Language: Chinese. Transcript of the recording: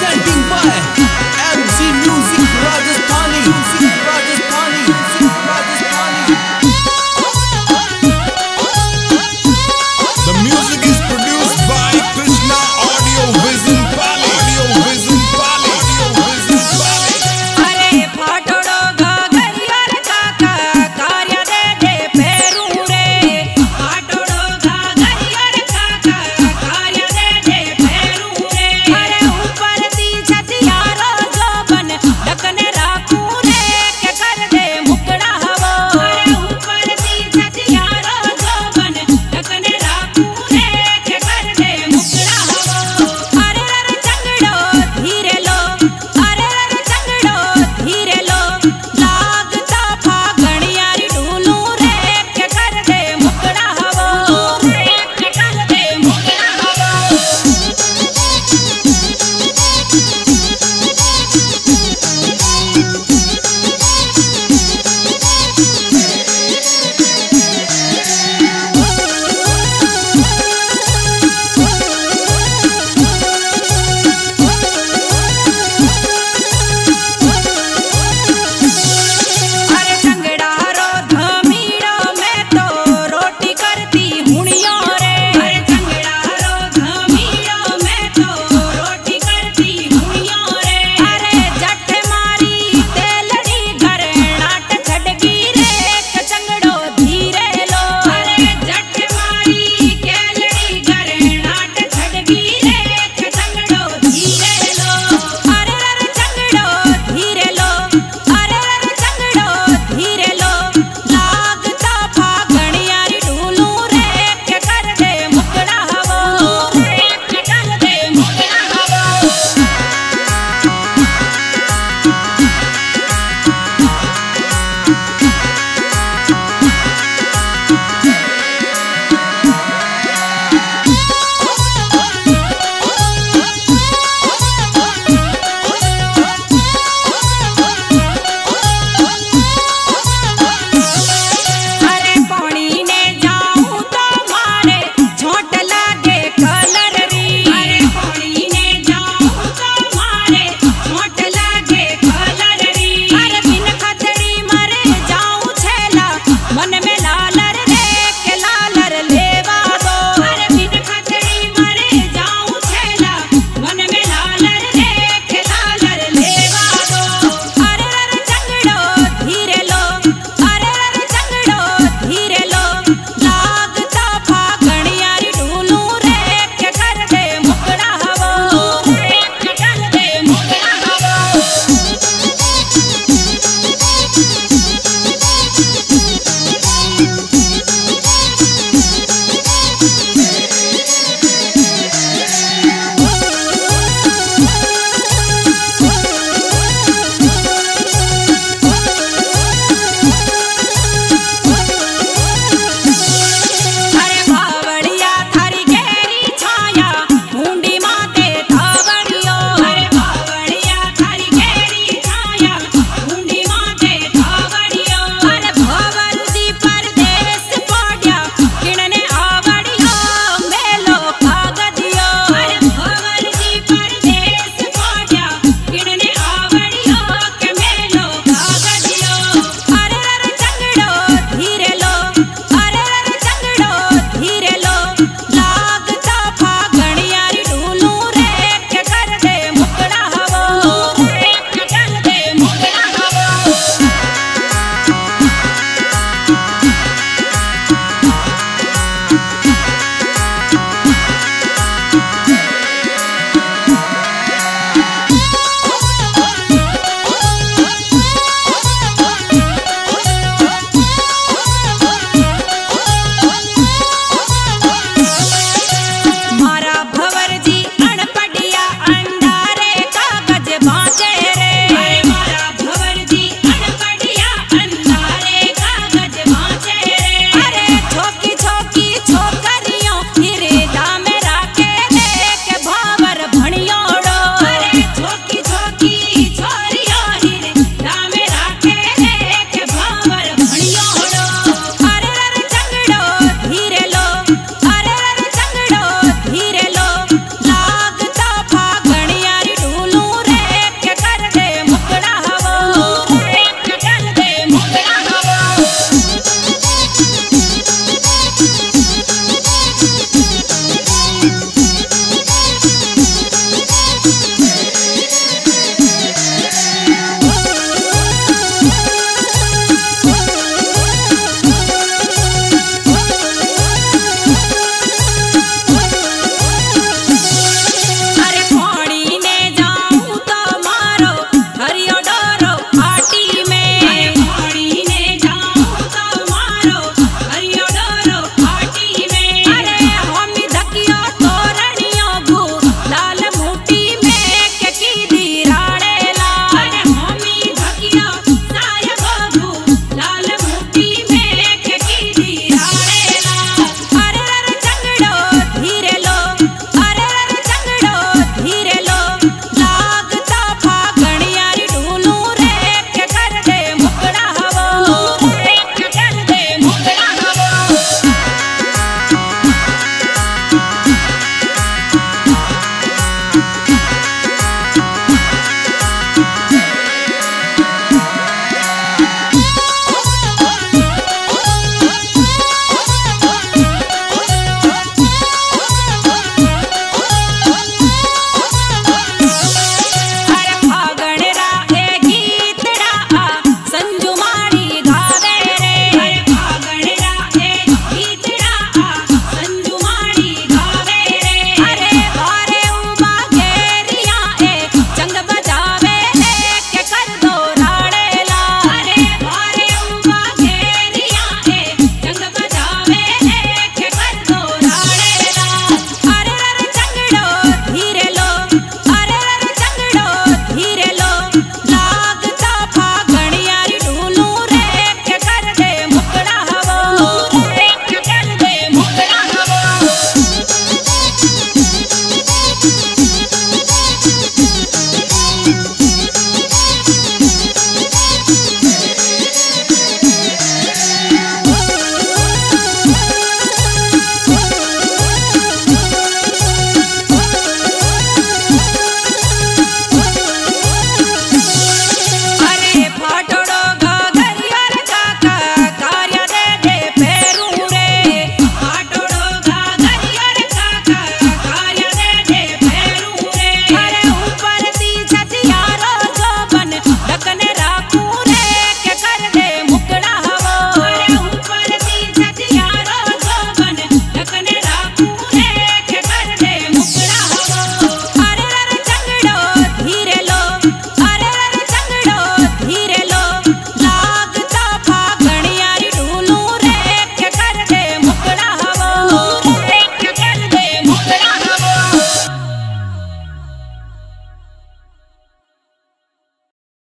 再定败